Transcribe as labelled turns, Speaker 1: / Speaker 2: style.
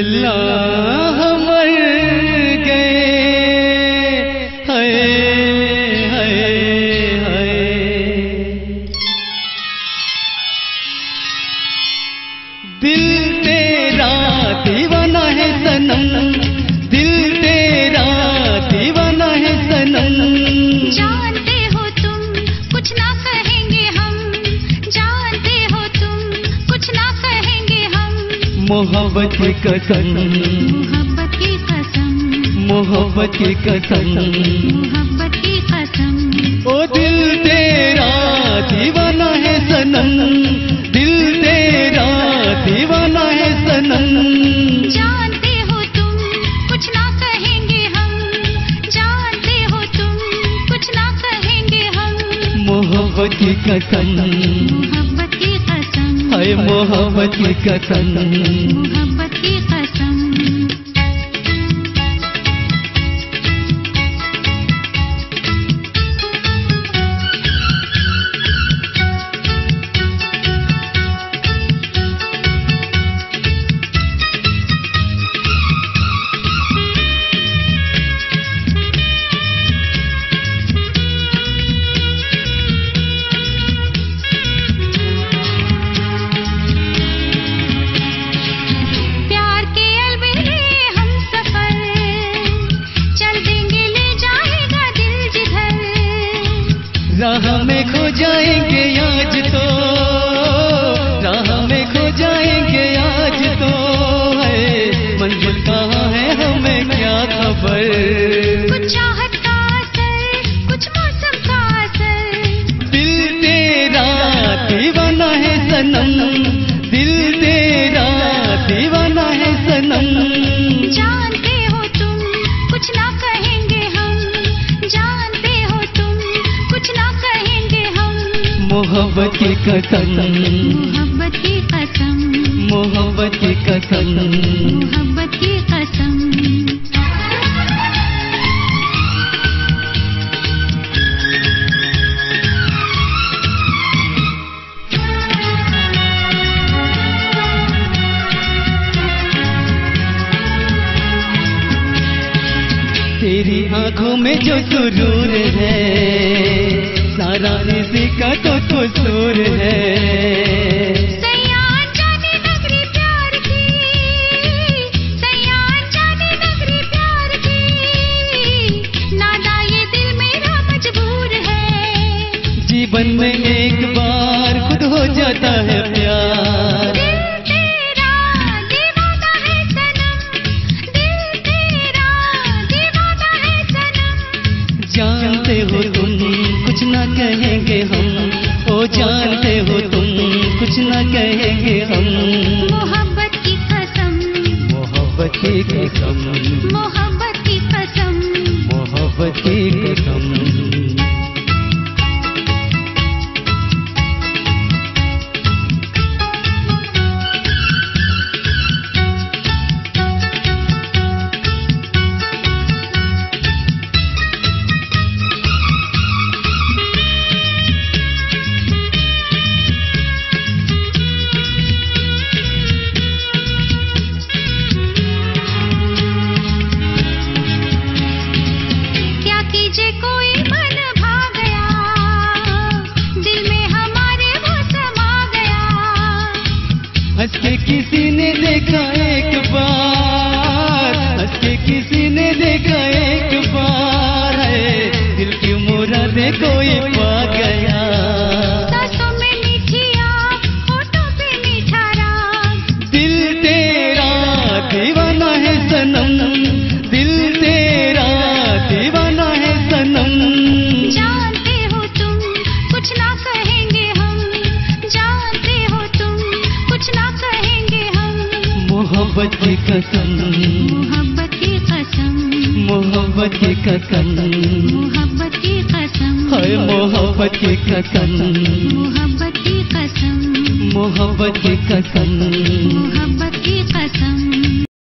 Speaker 1: எல்லாம்
Speaker 2: मोहब्बत की कसम।
Speaker 1: मोहब्बत की कसम।
Speaker 2: मोहब्बत की कसम।
Speaker 1: मोहब्बत की कसम।
Speaker 2: ओ दिल तेरा दीवाना है सनम। दिल तेरा दीवाना है सनम।
Speaker 1: जानते हो तुम कुछ ना कहेंगे हम। जानते हो तुम कुछ ना कहेंगे हम।
Speaker 2: मोहब्बत की कसम।
Speaker 1: मोहब्बत कसम
Speaker 2: है मोहब्बत की कसम।
Speaker 1: मोहब्बत की
Speaker 2: राह में खो जाएँगे आज तो। राह में खो जाएँगे आज तो। है मंजिल कहाँ है हमें क्या खबर?
Speaker 1: कुछ चाहत का असर कुछ मौसम का असर
Speaker 2: दिल तेरा दीवाना है सनम दिल तेरा मोहब्बत की कसम।
Speaker 1: मोहब्बत की कसम।
Speaker 2: मोहब्बत की कसम।
Speaker 1: मोहब्बत की कसम।
Speaker 2: तेरी आँखों में जो सुरूर है सारा इसी का तो कसूर है। जीवन जाने कुछ न कहेंगे हम।
Speaker 1: मोहब्बत की कसम।
Speaker 2: मोहब्बत की कसम। एक बार है। दिल की मुरादे कोई पा गया। दिल तेरा दीवाना है सनम। दिल तेरा दीवाना है सनम।
Speaker 1: जानते हो तुम कुछ ना कहेंगे हम। जानते हो तुम कुछ ना कहेंगे हम।
Speaker 2: मोहब्बत की कसम।
Speaker 1: मोहब्बत की
Speaker 2: मोहब्बत की कसम।
Speaker 1: मोहब्बत की कसम।
Speaker 2: हाय मोहब्बत की कसम।
Speaker 1: मोहब्बत की कसम।
Speaker 2: मोहब्बत की कसम।
Speaker 1: मोहब्बत